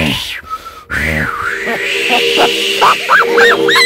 Whew.